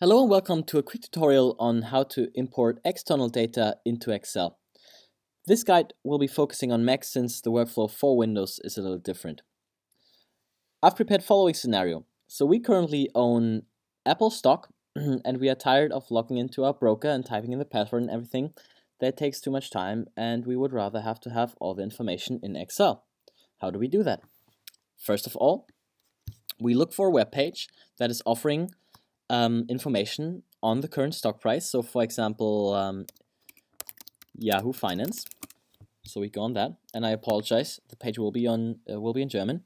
Hello and welcome to a quick tutorial on how to import external data into Excel. This guide will be focusing on Mac since the workflow for Windows is a little different. I've prepared following scenario. So we currently own Apple stock and we are tired of logging into our broker and typing in the password and everything. That takes too much time and we would rather have to have all the information in Excel. How do we do that? First of all, we look for a web page that is offering um, information on the current stock price. So for example, um, Yahoo Finance. So we go on that, and I apologize. The page will be on uh, will be in German,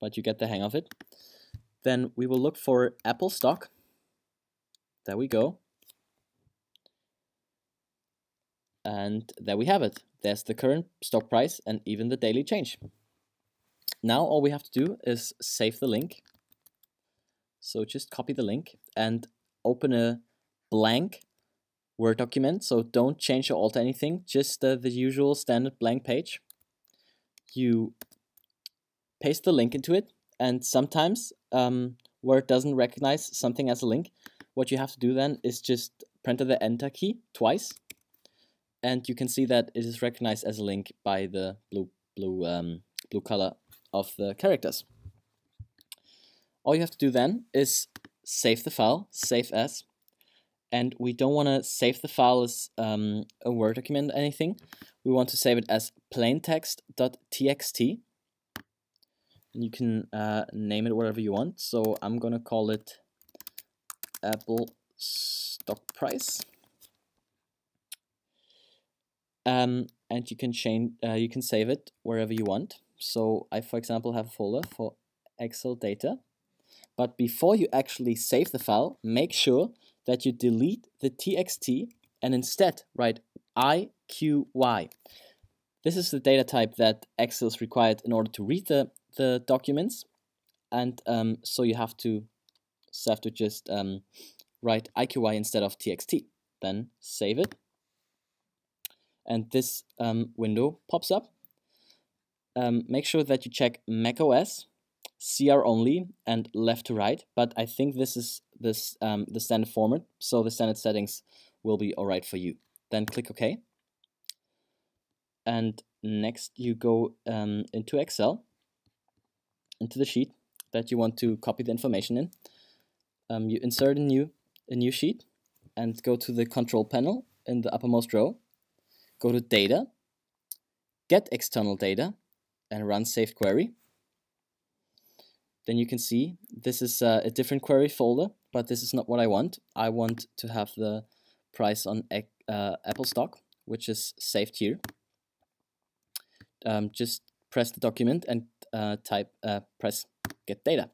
but you get the hang of it. Then we will look for Apple stock. There we go. And there we have it. There's the current stock price and even the daily change. Now all we have to do is save the link so just copy the link and open a blank Word document. So don't change or alter anything, just uh, the usual standard blank page. You paste the link into it, and sometimes um, Word doesn't recognize something as a link. What you have to do then is just press the Enter key twice, and you can see that it is recognized as a link by the blue blue um, blue color of the characters. All you have to do then is save the file, save as, and we don't want to save the file as um, a Word document or anything. We want to save it as plaintext.txt. And you can uh, name it whatever you want. So I'm going to call it Apple stock price. Um, and you can change, uh, you can save it wherever you want. So I, for example, have a folder for Excel data. But before you actually save the file, make sure that you delete the txt and instead write IQY. This is the data type that Excel is required in order to read the, the documents. And um, so you have to, so have to just um, write IQY instead of txt. Then save it. And this um, window pops up. Um, make sure that you check macOS CR only and left to right, but I think this is this um, the standard format, so the standard settings will be alright for you. Then click OK. And next you go um, into Excel, into the sheet that you want to copy the information in. Um, you insert a new, a new sheet and go to the control panel in the uppermost row. Go to Data, Get External Data, and run Saved Query then you can see this is uh, a different query folder, but this is not what I want. I want to have the price on uh, Apple stock, which is saved here. Um, just press the document and uh, type uh, press get data.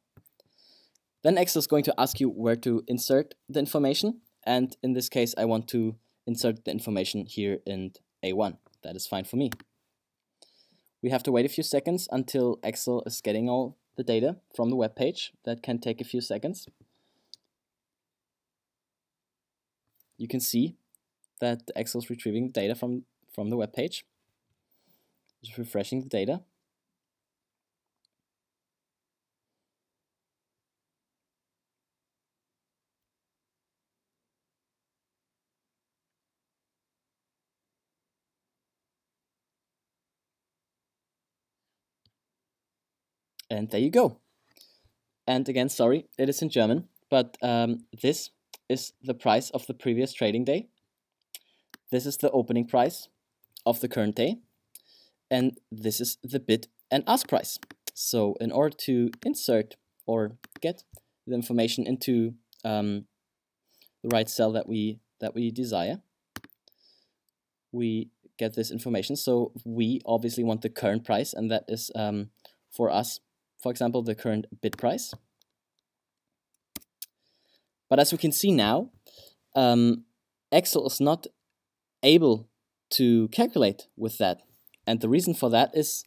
Then Excel is going to ask you where to insert the information. And in this case, I want to insert the information here in A1. That is fine for me. We have to wait a few seconds until Excel is getting all the data from the web page. That can take a few seconds. You can see that Excel is retrieving data from, from the web page. Just refreshing the data. And there you go. And again, sorry, it is in German, but um, this is the price of the previous trading day. This is the opening price of the current day. And this is the bid and ask price. So in order to insert or get the information into um, the right cell that we that we desire, we get this information. So we obviously want the current price, and that is um, for us for example, the current bid price. But as we can see now, um, Excel is not able to calculate with that. And the reason for that is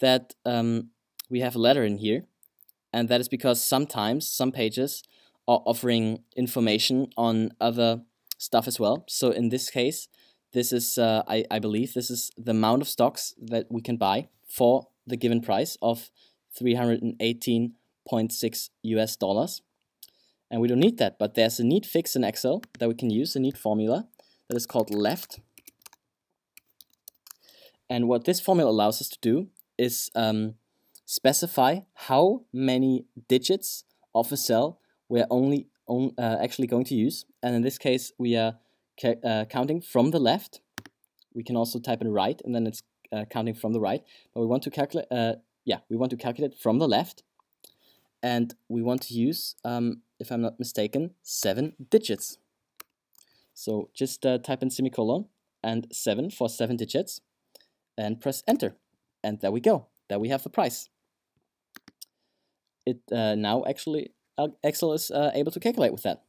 that um, we have a letter in here. And that is because sometimes some pages are offering information on other stuff as well. So in this case, this is, uh, I, I believe, this is the amount of stocks that we can buy for the given price of 318.6 US dollars. And we don't need that, but there's a neat fix in Excel that we can use, a neat formula that is called left. And what this formula allows us to do is um, specify how many digits of a cell we're only on, uh, actually going to use. And in this case, we are uh, counting from the left. We can also type in right, and then it's uh, counting from the right. But we want to calculate, uh, yeah, we want to calculate from the left. And we want to use, um, if I'm not mistaken, seven digits. So just uh, type in semicolon and seven for seven digits and press enter. And there we go. There we have the price. It uh, now actually Excel is uh, able to calculate with that.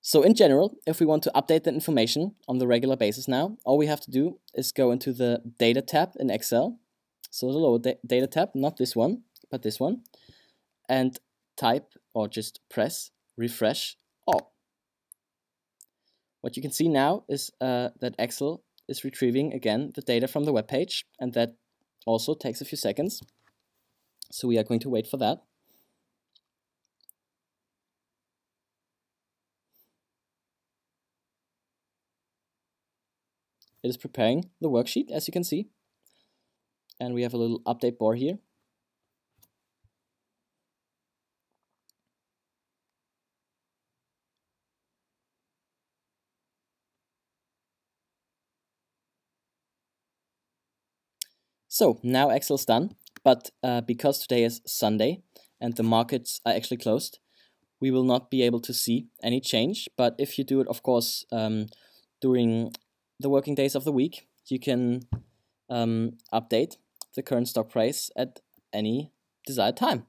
So in general, if we want to update that information on the regular basis now, all we have to do is go into the Data tab in Excel. So the lower da Data tab, not this one, but this one, and type or just press refresh all. What you can see now is uh, that Excel is retrieving again the data from the web page, and that also takes a few seconds. So we are going to wait for that. It is preparing the worksheet, as you can see. And we have a little update bar here. So now Excel's done, but uh, because today is Sunday and the markets are actually closed, we will not be able to see any change. But if you do it, of course, um, during the working days of the week, you can um, update the current stock price at any desired time.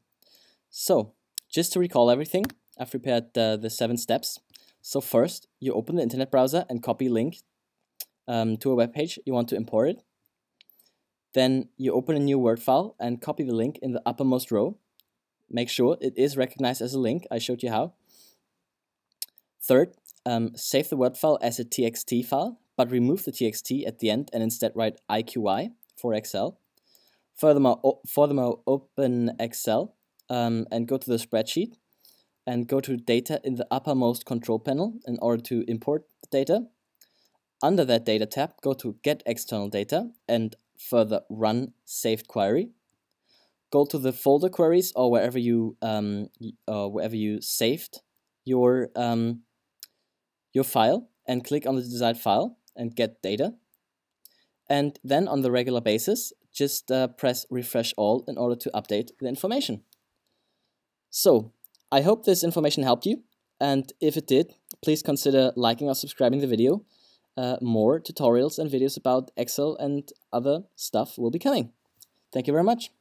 So, just to recall everything, I've prepared the, the seven steps. So first, you open the internet browser and copy link um, to a web page you want to import it. Then you open a new Word file and copy the link in the uppermost row. Make sure it is recognized as a link. I showed you how. Third, um, save the Word file as a TXT file but remove the txt at the end and instead write IQI for Excel. Furthermore, furthermore open Excel um, and go to the spreadsheet and go to data in the uppermost control panel in order to import data. Under that data tab, go to get external data and further run saved query. Go to the folder queries or wherever you um, wherever you saved your um, your file and click on the desired file and get data. And then on the regular basis, just uh, press refresh all in order to update the information. So, I hope this information helped you. And if it did, please consider liking or subscribing the video. Uh, more tutorials and videos about Excel and other stuff will be coming. Thank you very much.